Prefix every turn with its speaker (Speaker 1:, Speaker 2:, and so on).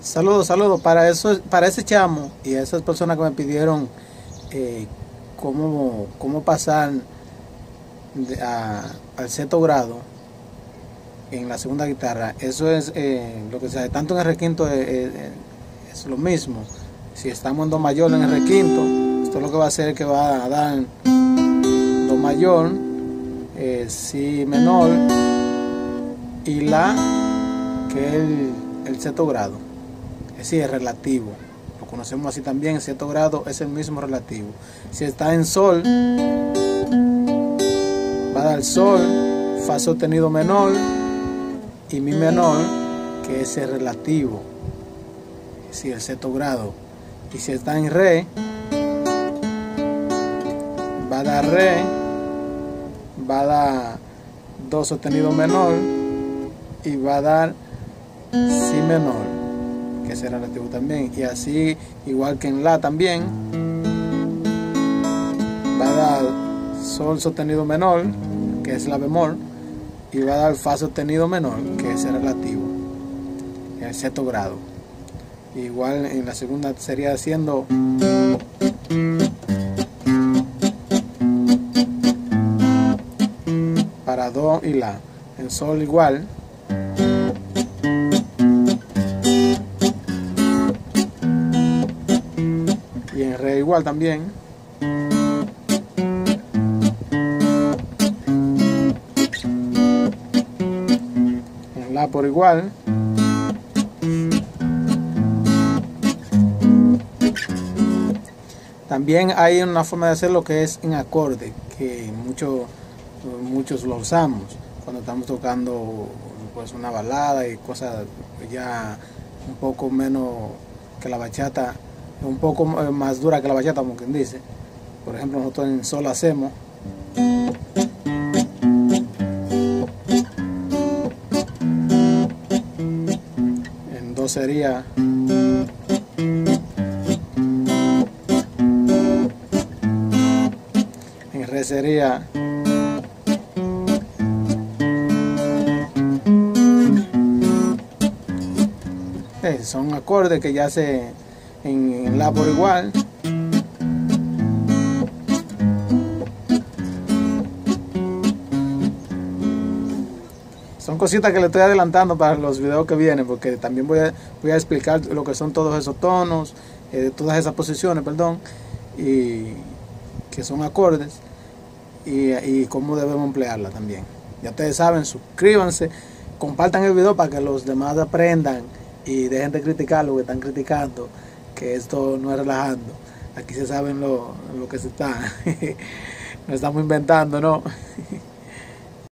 Speaker 1: Saludos, saludos. Para eso, para ese chamo y a esas personas que me pidieron eh, cómo, cómo pasar al sexto grado en la segunda guitarra, eso es eh, lo que se hace tanto en el requinto es, es- es lo mismo. Si estamos en do mayor en el requinto, esto lo que va a hacer es que va a dar do mayor, eh, si menor y la que es el, el sexto grado. Es decir, es relativo. Lo conocemos así también, sexto grado es el mismo relativo. Si está en sol, va a dar sol, fa sostenido menor y mi menor, que es el relativo. Es decir, el sexto grado. Y si está en re, va a dar re, va a dar do sostenido menor y va a dar si menor, que el relativo también. Y así, igual que en la también, va a dar sol sostenido menor, que es la bemol, y va a dar fa sostenido menor, que es el relativo, en el sexto grado. Igual en la segunda sería haciendo para do y la. En sol igual. Igual también. En la por igual. También hay una forma de hacer lo que es en acorde, que mucho- muchos lo usamos cuando estamos tocando pues una balada y cosas ya un poco menos que la bachata, un poco eh, más dura que la bachata, como quien dice. Por ejemplo, nosotros en sol hacemos. En do sería. En re sería. Eh, son acordes que ya se en, la por igual. Son cositas que le estoy adelantando para los videos que vienen, porque también voy a, voy a explicar lo que son todos esos tonos, eh, todas esas posiciones, perdón, y que son acordes, y, y cómo debemos emplearla también. Ya ustedes saben, suscríbanse, compartan el video para que los demás aprendan y dejen de criticar lo que están criticando, que esto no es relajando. Aquí se saben lo, lo que se está, no estamos inventando, ¿no?